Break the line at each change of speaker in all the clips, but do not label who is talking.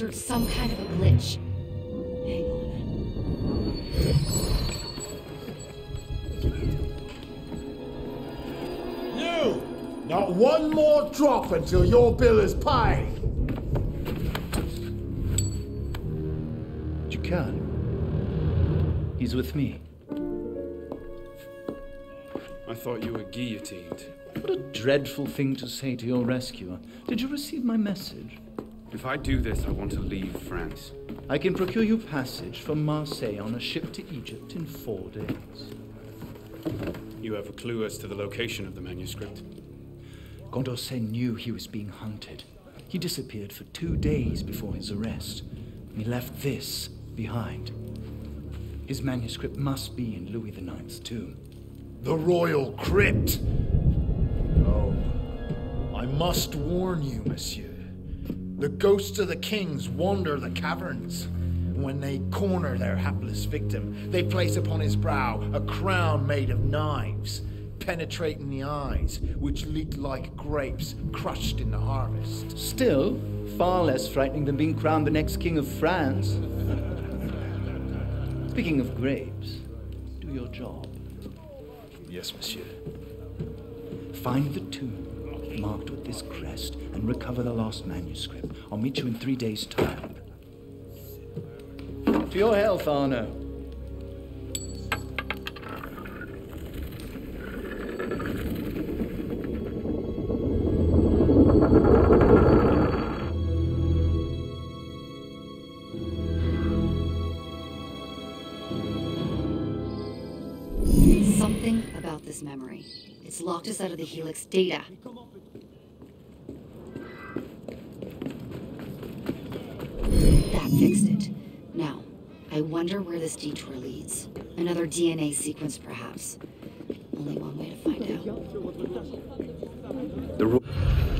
Hello? It seems like we've encountered some kind of a glitch. Hang
on. You! Not one more drop until your bill is paid!
You can. He's with me.
I thought you were guillotined.
What a dreadful thing to say to your rescuer. Did you receive my message?
If I do this, I want to leave France.
I can procure you passage from Marseille on a ship to Egypt in four days.
You have a clue as to the location of the manuscript?
Condorcet knew he was being hunted. He disappeared for two days before his arrest. He left this behind. His manuscript must be in Louis IX's tomb.
The royal crypt! Oh, I must warn you, monsieur. The ghosts of the kings wander the caverns. When they corner their hapless victim, they place upon his brow a crown made of knives, penetrating the eyes, which leak like grapes crushed in the harvest.
Still, far less frightening than being crowned the next king of France. Speaking of grapes, do your job.
Yes, monsieur.
Find the tomb marked with this crest and recover the lost manuscript. I'll meet you in three days' time. To your health, Arno.
Locked us out of the Helix data. That fixed it. Now, I wonder where this detour leads. Another DNA sequence, perhaps. Only one way to find out.
The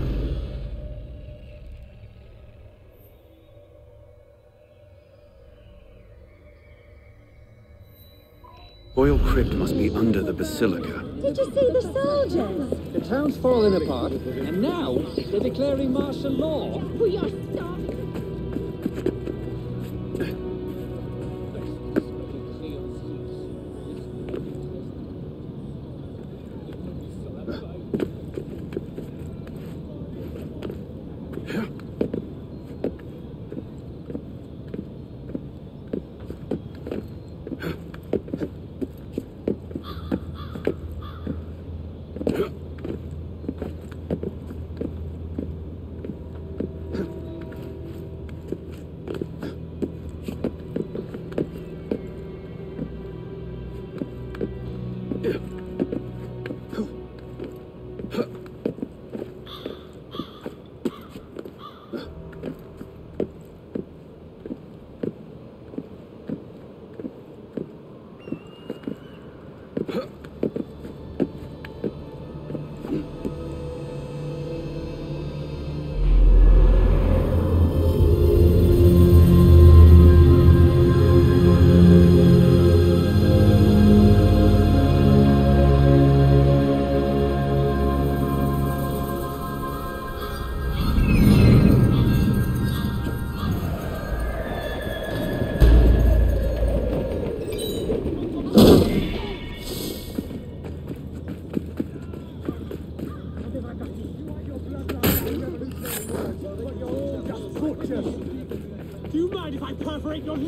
Royal crypt must be under the basilica.
Did you see the soldiers?
The town's falling apart, and now they're declaring martial law.
We are starving.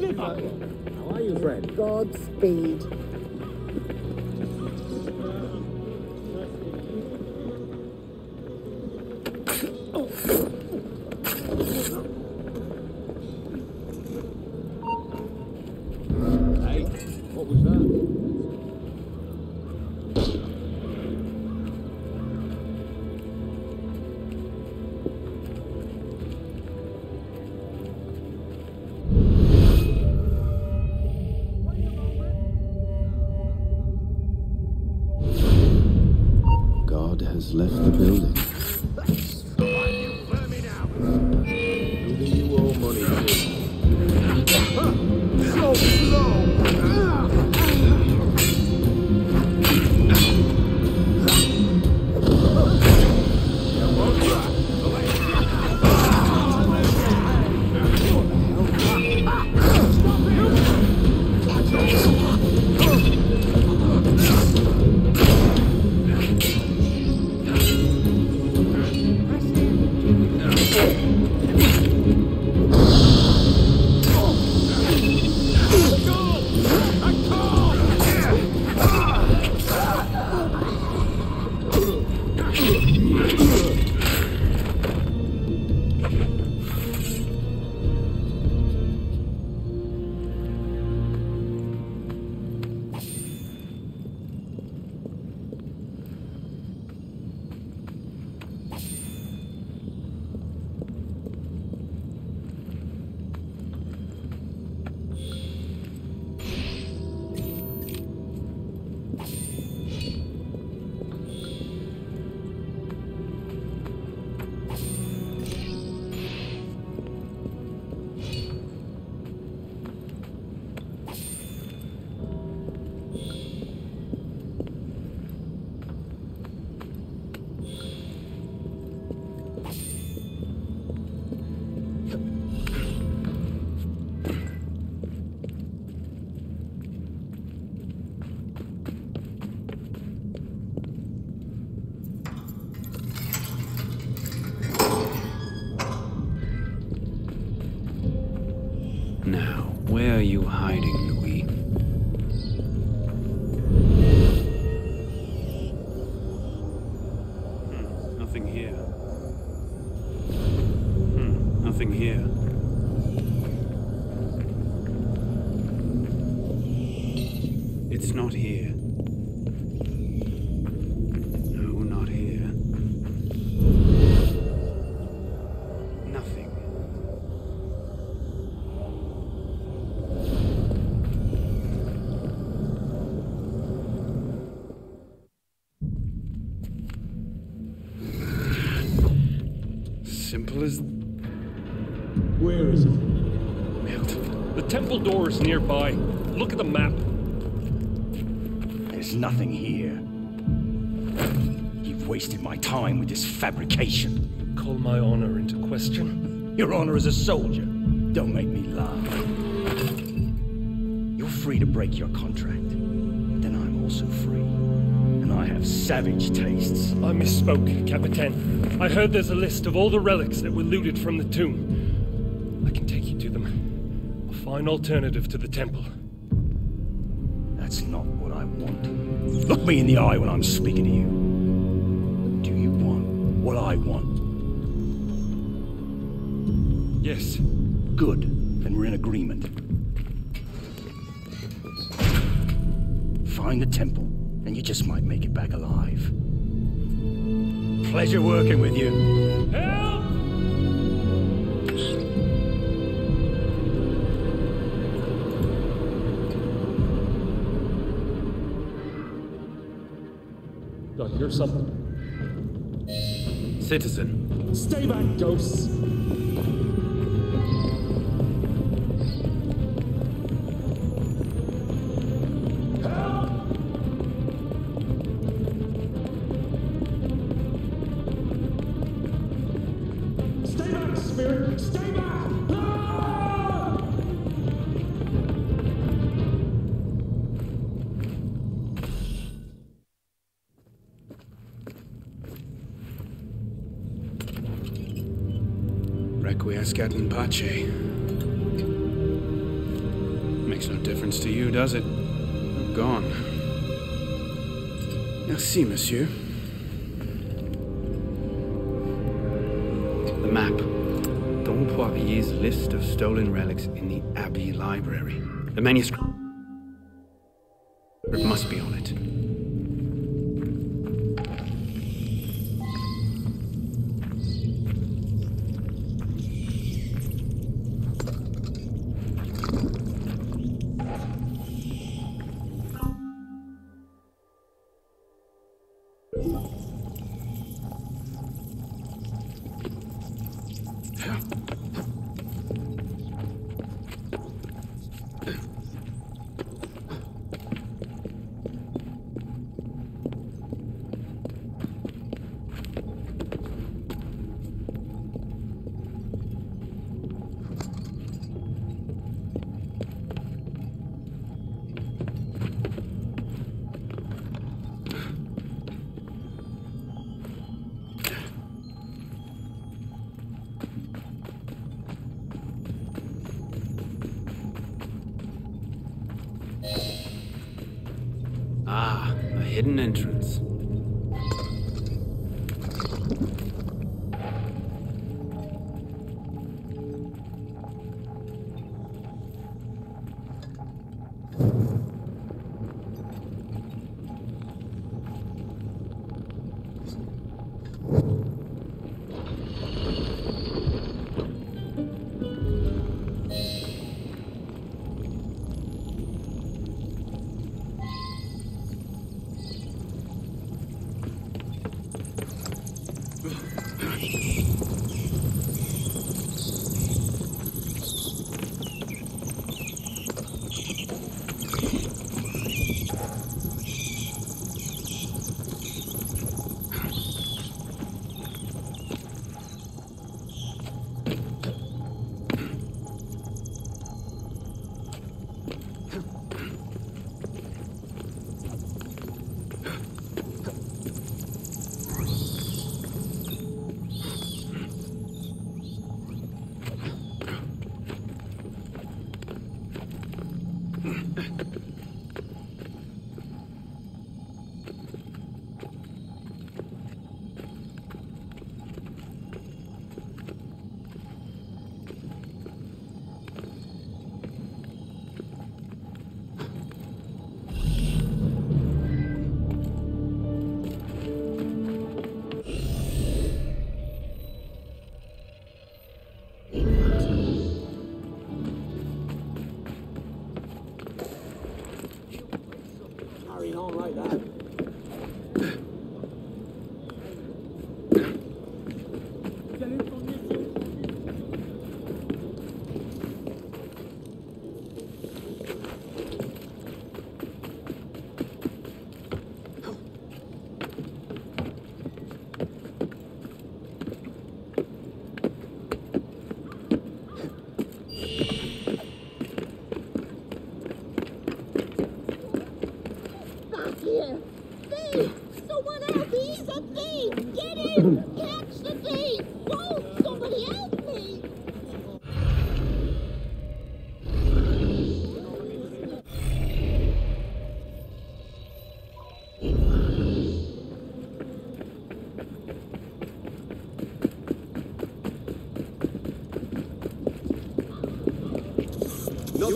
How are you, friend?
Godspeed.
Simple as
Where is it?
Milt.
The temple door is nearby. Look at the map.
There's nothing here. You've wasted my time with this fabrication.
Call my honor into question.
Your honor as a soldier. Don't make me laugh. You're free to break your contract. Have savage tastes.
I misspoke, Capitan. I heard there's a list of all the relics that were looted from the tomb. I can take you to them. A fine alternative to the temple.
That's not what I want. Look me in the eye when I'm speaking to you. Do you want what I want?
Yes.
Good. Then we're in agreement. Find the temple, make it back alive. Pleasure working with you.
Help! I hear something.
Citizen.
Stay back, ghosts!
Requiescat in pace. Makes no difference to you, does it? I'm gone. Merci, monsieur. The map. Dom Poirier's list of stolen relics in the Abbey Library. The manuscript hidden entrance.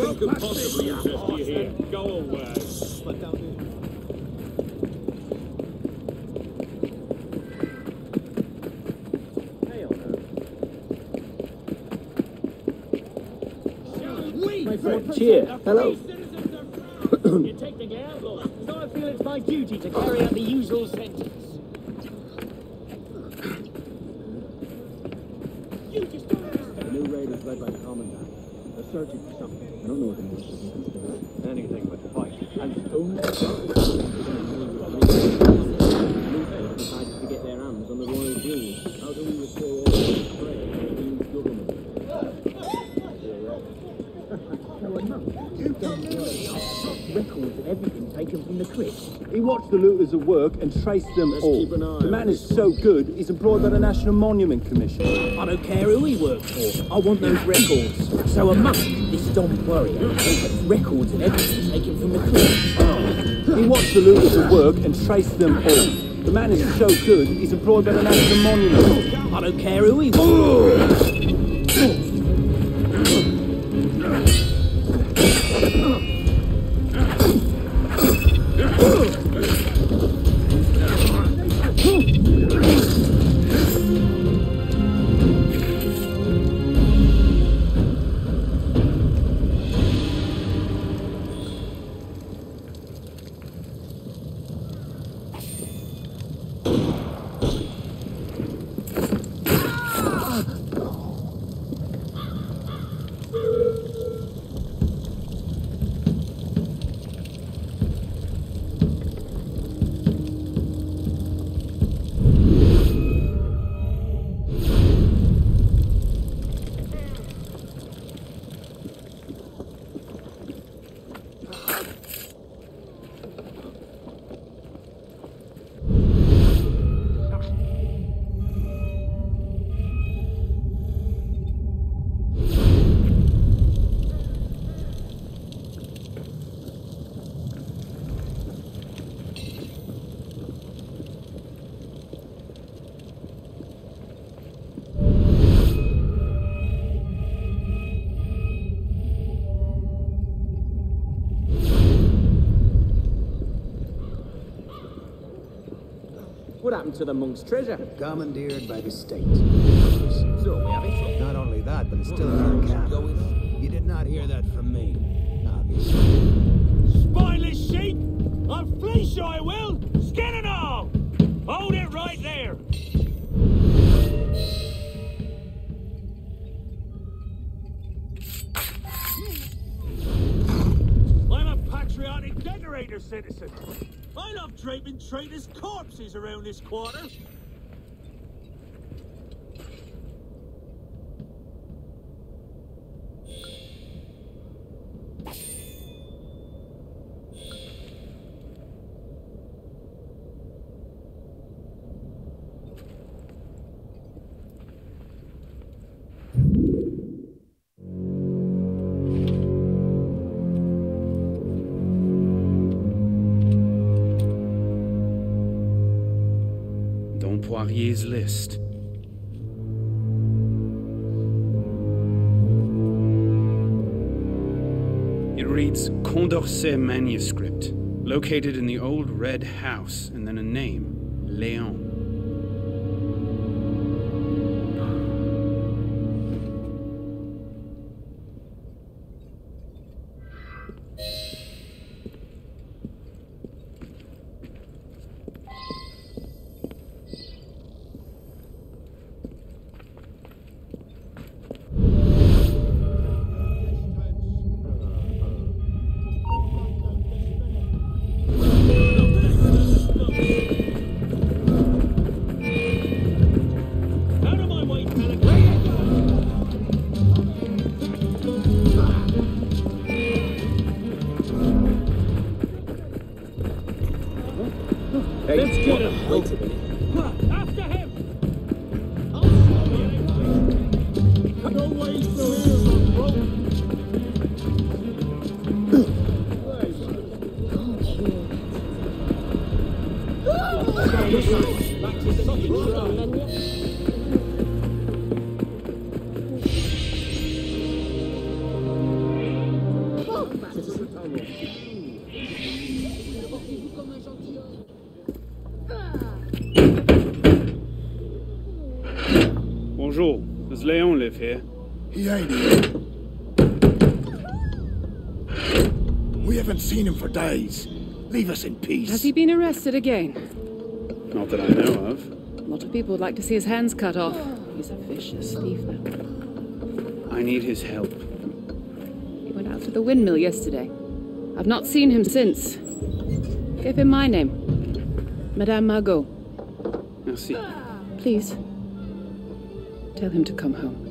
Nothing could possibly interest you here. Go away. My friend, cheer. Hello. you take the gamble, so I feel it's my duty to carry out the usual sentence. You just don't understand.
The new raid is led by the commandant. They're searching for something. I don't know what it is. Anything but fight. And stone. decided to get their hands on the royal jewels. How do we restore all this prey to the new government?
Records of everything taken from the crypt.
He watched the looters at work and traced them
Let's
all.
keep an eye
the man is so good, he's employed by the National Monument Commission.
I don't care who he works for. I want those records. So among this Dom Poirier has records and everything taken from the crypt.
He wants the looters at work and trace them all. The man is so good, he's employed by the National Monument.
I don't care who he works
happened to the monk's treasure?
Commandeered by the state.
So we have it.
Not only that, but it's still in our camp. You did not hear that from me, obviously.
Spineless sheep! I'll fleece you, I will! Draping traitors' corpses around this quarter.
Poirier's list. It reads Condorcet manuscript, located in the old red house, and then a name, Leon.
Arrested again?
Not that I know of.
A lot of people would like to see his hands cut off. He's a vicious thief now.
I need his help.
He went out to the windmill yesterday. I've not seen him since. Give him my name. Madame Margot.
Merci.
Please. Tell him to come home.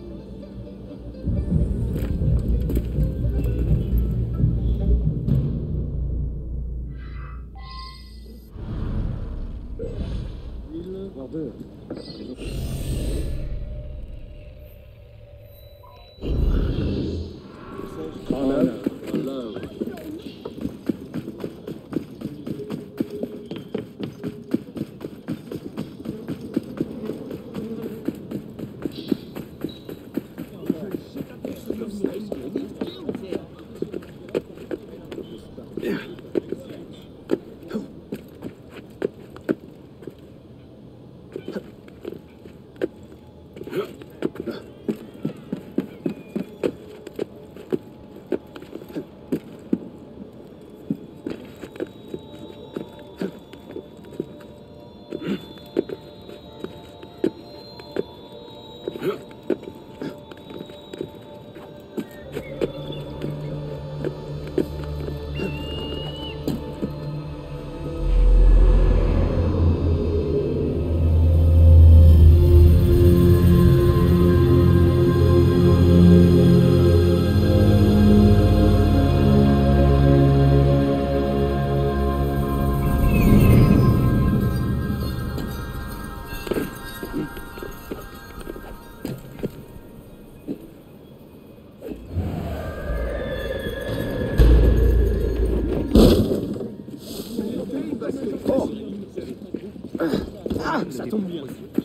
tourne.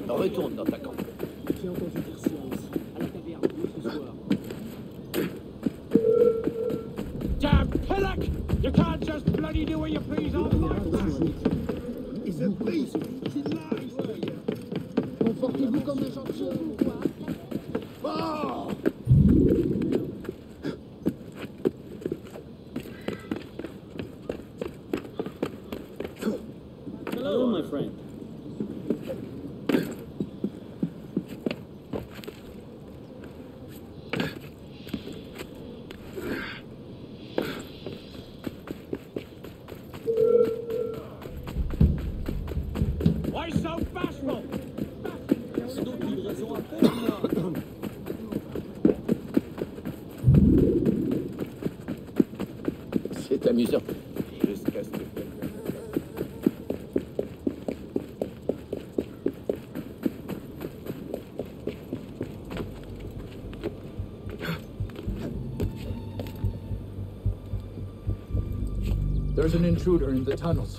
Retourne dans ta
There's an intruder in the tunnels.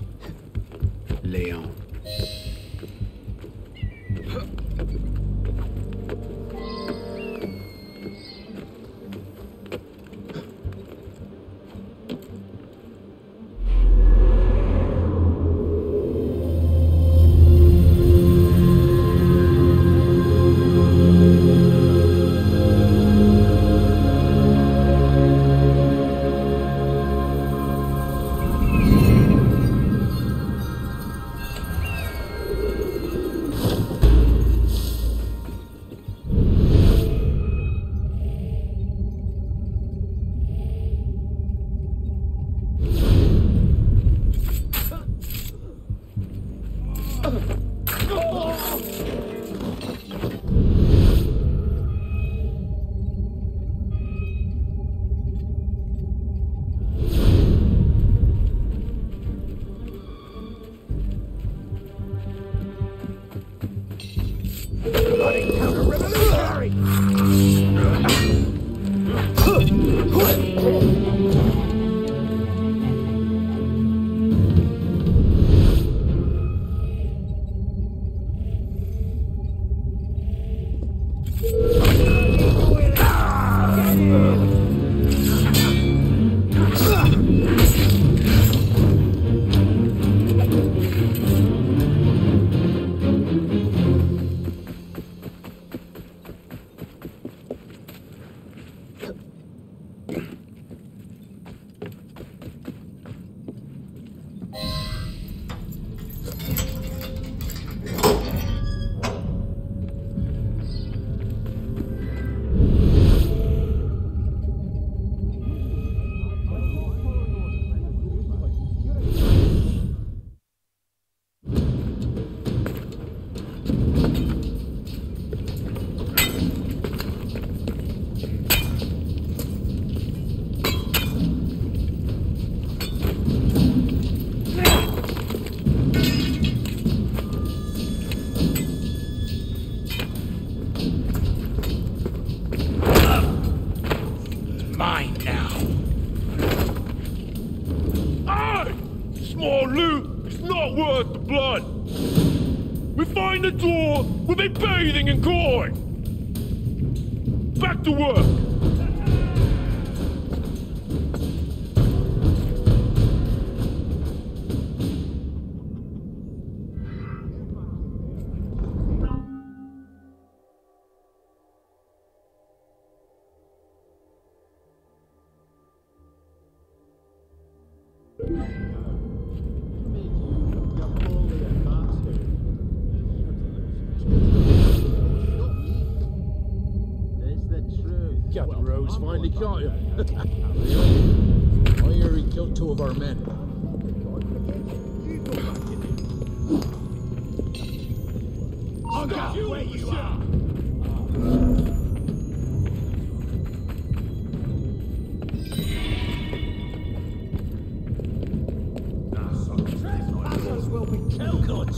Be
killed,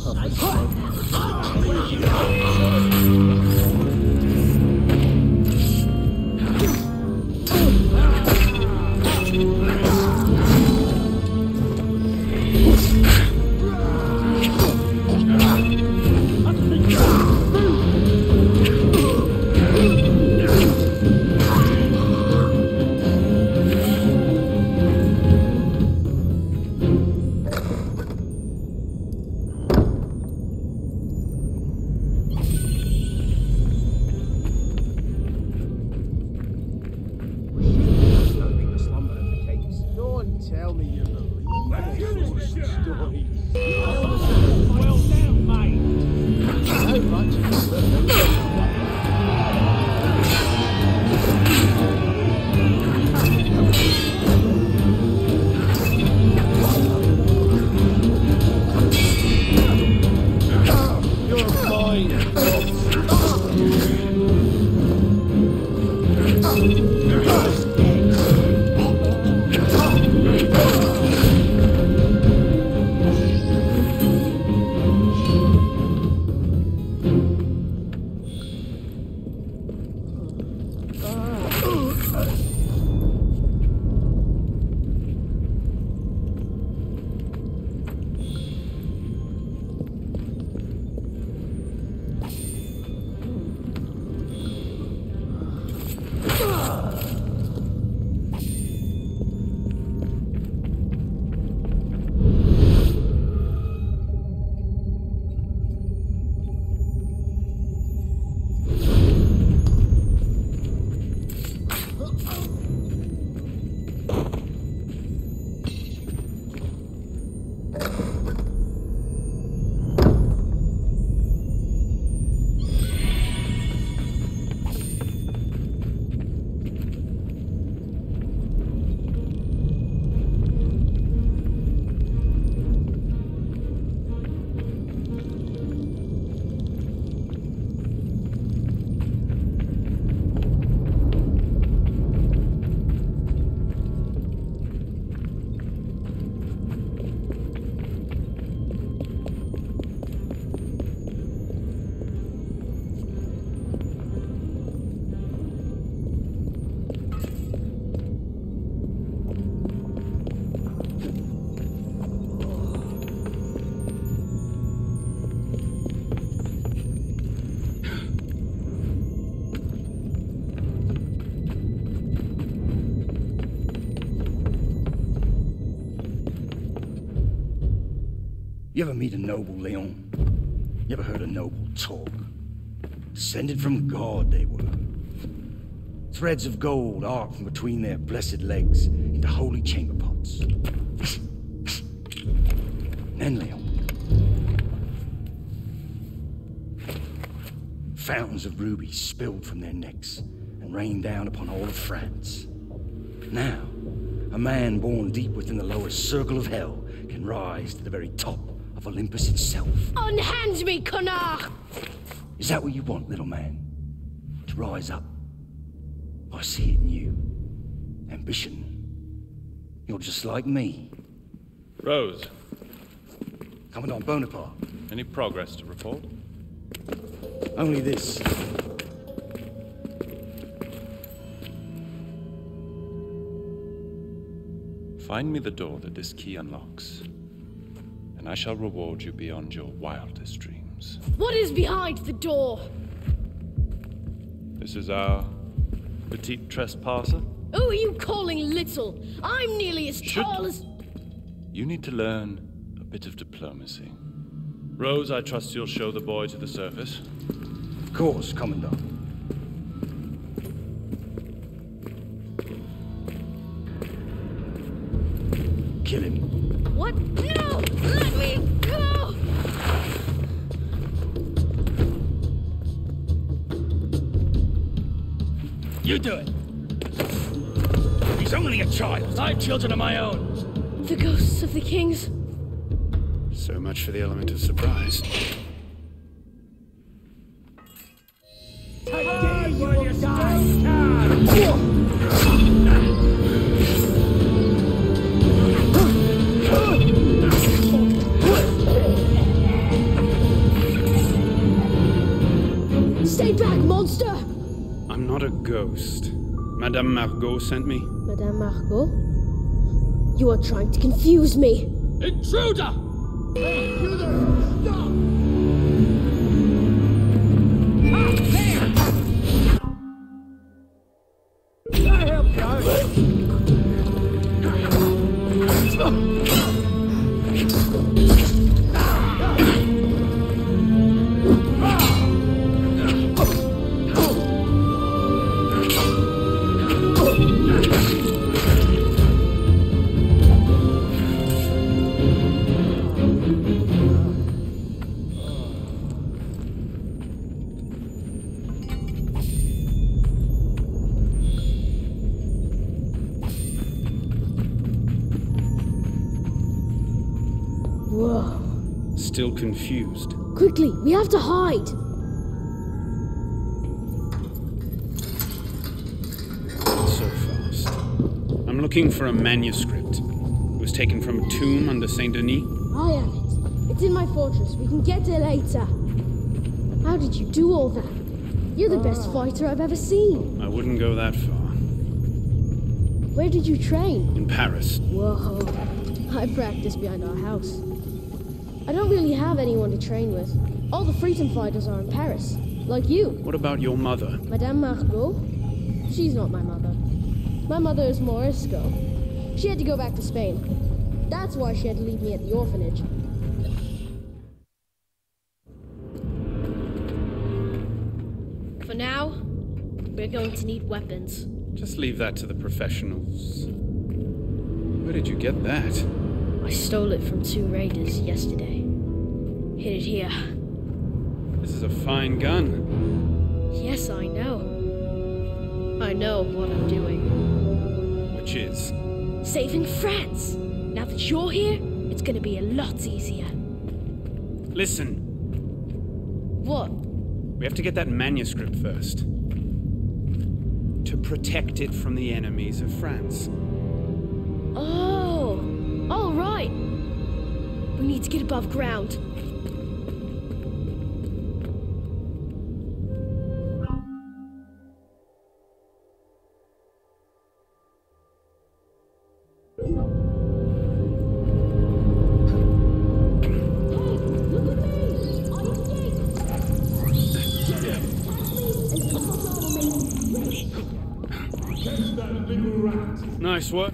You
ever meet a noble, Leon? You ever heard a noble talk? Descended from God, they were. Threads of gold arc from between their blessed legs into holy chamber pots. then, Leon. Fountains of rubies spilled from their necks and rained down upon all of France. Now, a man born deep within the lowest circle of hell can rise to the very top of Olympus itself.
Unhand me, connard!
Is that what you want, little man? To rise up? I see it in you. Ambition. You're just like me.
Rose,
Commandant Bonaparte.
any progress to report?
Only this.
Find me the door that this key unlocks, and I shall reward you beyond your wildest dreams.
What is behind the door?
This is our petite trespasser.
Who are you calling little? I'm nearly as
Should-
tall as.
You need to learn a bit of diplomacy. Rose, I trust you'll show the boy to the surface.
Of course, Commandant. Do it. He's only a child. I have children of my own.
The ghosts of the kings.
So much for the element of surprise. Ghost. Madame Margot sent me.
Madame Margot? You are trying to confuse me.
Intruder!
Whoa.
Confused.
Quickly, we have to hide.
Not so fast. I'm looking for a manuscript. It was taken from a tomb under Saint Denis.
I have it. It's in my fortress. We can get there later. How did you do all that? You're the best ah. fighter I've ever seen.
I wouldn't go that far.
Where did you train?
In Paris.
Whoa. I practiced behind our house. I don't really have anyone to train with. All the freedom fighters are in Paris. Like you.
What about your mother?
Madame Margot? She's not my mother. My mother is Morisco. She had to go back to Spain. That's why she had to leave me at the orphanage. For now, we're going to need weapons.
Just leave that to the professionals. Where did you get that?
I stole it from two raiders yesterday. Hid it here.
This is a fine gun.
Yes, I know. I know what I'm doing.
Which is?
Saving France. Now that you're here, it's gonna be a lot easier.
Listen,
What?
we have to get that manuscript first. To protect it from the enemies of France.
Oh, all right. We need to get above ground.
Nice work.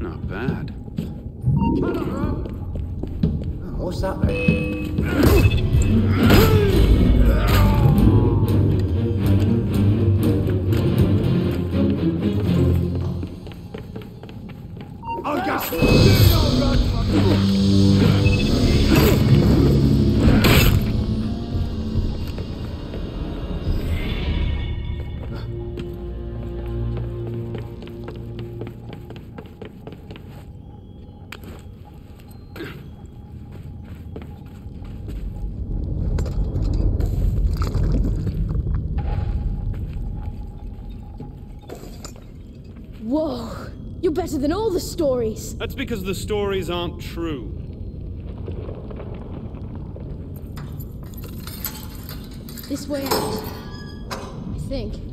Not bad.
What's that
That's because the stories aren't true.
This way out. I think.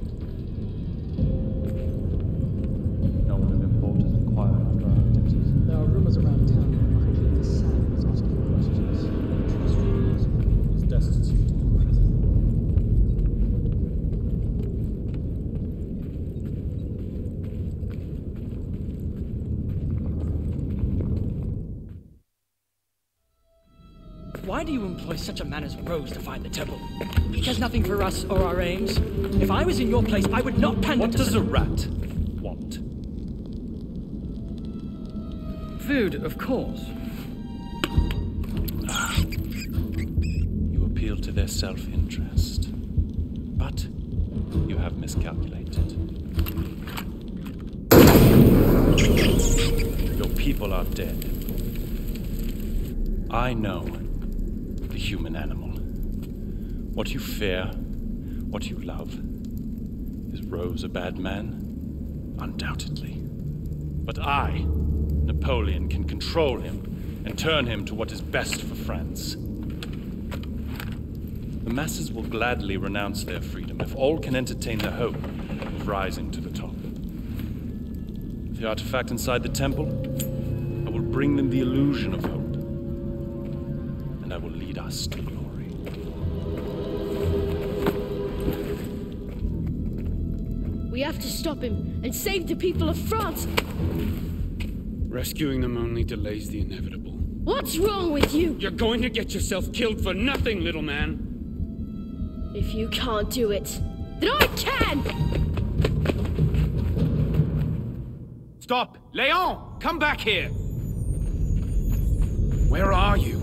Employ such a man as Rose to find the temple? He cares nothing for us or our aims. If I was in your place, I would not pander
What
to
does a rat want?
Food, of course.
You appeal to their self interest. But you have miscalculated. Your people are dead. I know the human animal. What you fear, what you love. Is Rose a bad man? Undoubtedly. But I, Napoleon, can control him and turn him to what is best for France. The masses will gladly renounce their freedom if all can entertain the hope of rising to the top. The artifact inside the temple, I will bring them the illusion of hope, us to glory.
We have to stop him and save the people of France.
Rescuing them only delays the inevitable.
What's wrong with you?
You're going to get yourself killed for nothing, little man.
If you can't do it, then I can!
Stop! Leon! Come back here! Where are you?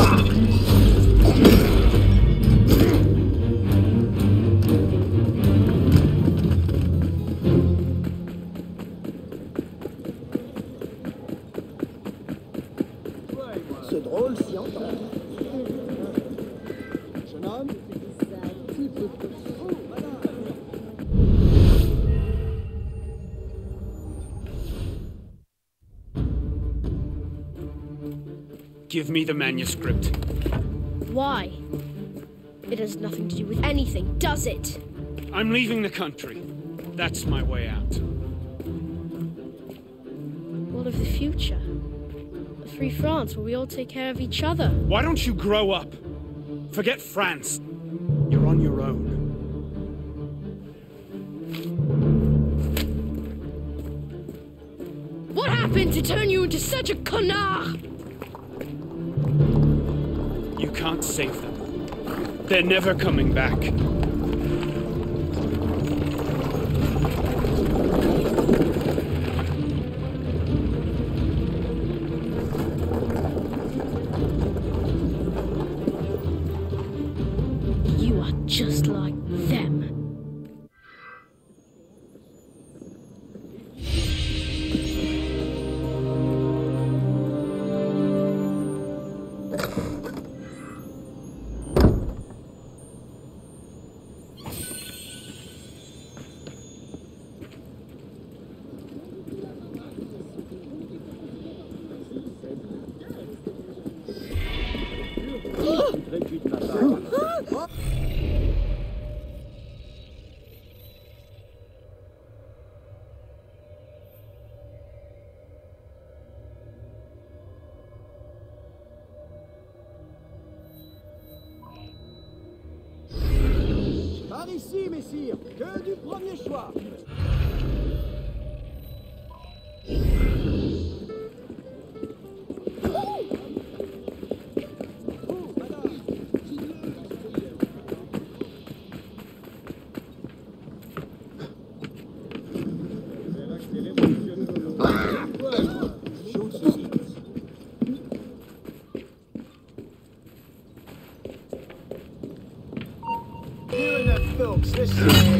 me the manuscript.
Why? It has nothing to do with anything, does it?
I'm leaving the country. That's my way out.
What of the future? A free France where we all take care of each other.
Why don't you grow up? Forget France. You're on your own.
What happened to turn you into such a connard?
Save them. They're never coming back.
This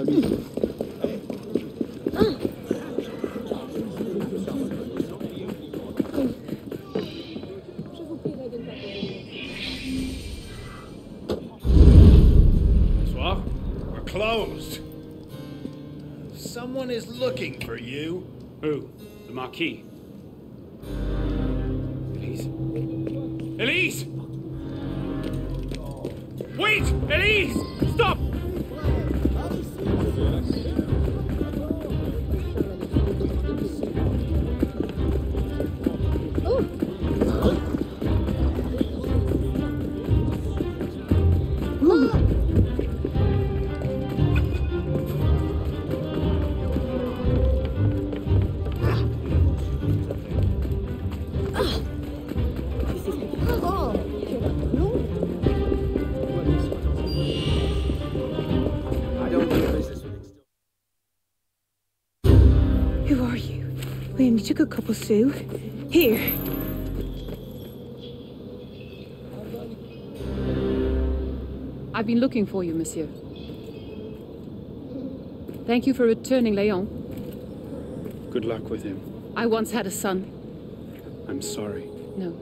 Attention à
We're closed. Someone is looking for you.
Who? The Marquis.
We only took a couple, Sue. Here.
I've been looking for you, monsieur. Thank you for returning Leon.
Good luck with him.
I once had a son.
I'm sorry.
No.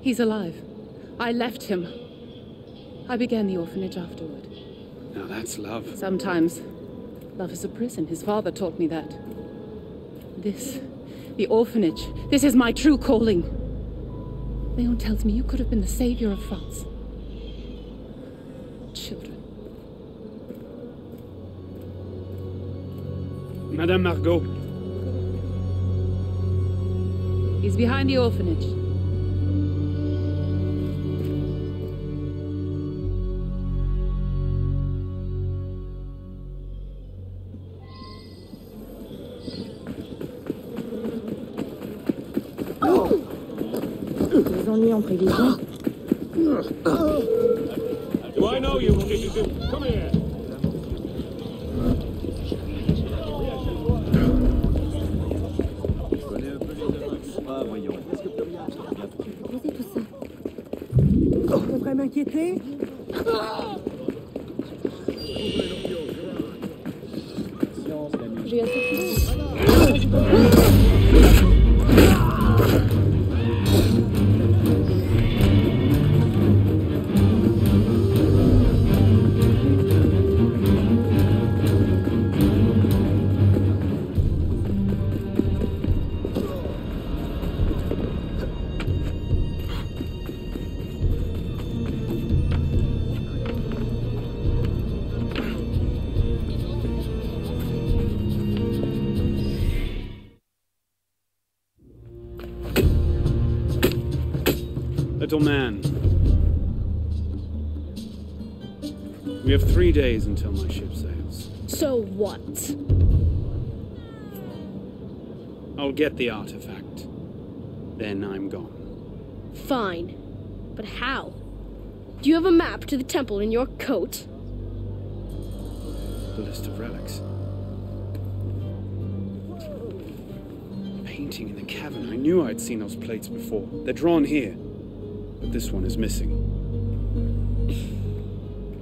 He's alive. I left him. I began the orphanage afterward.
Now that's love.
Sometimes love is a prison. His father taught me that. This, the orphanage, this is my true calling. Leon tells me you could have been the savior of France. Children.
Madame Margot.
He's behind the orphanage.
religieux man. We have three days until my ship sails.
So what?
I'll get the artifact. Then I'm gone.
Fine. But how? Do you have a map to the temple in your coat?
The list of relics. Painting in the cavern. I knew I'd seen those plates before. They're drawn here. But this one is missing.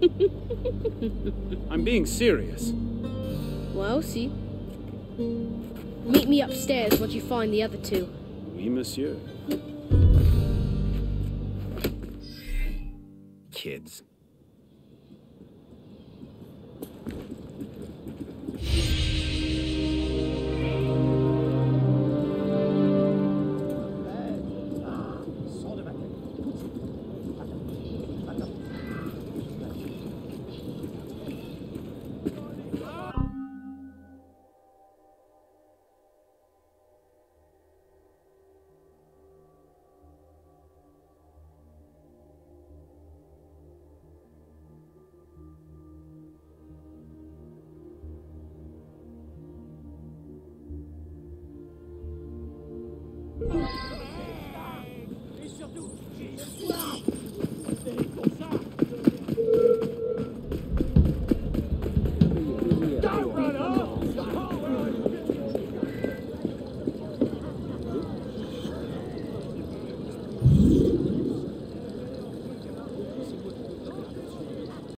I'm being serious.
Well, see. Meet me upstairs once you find the other two.
Oui, monsieur. Hmm.
Kids.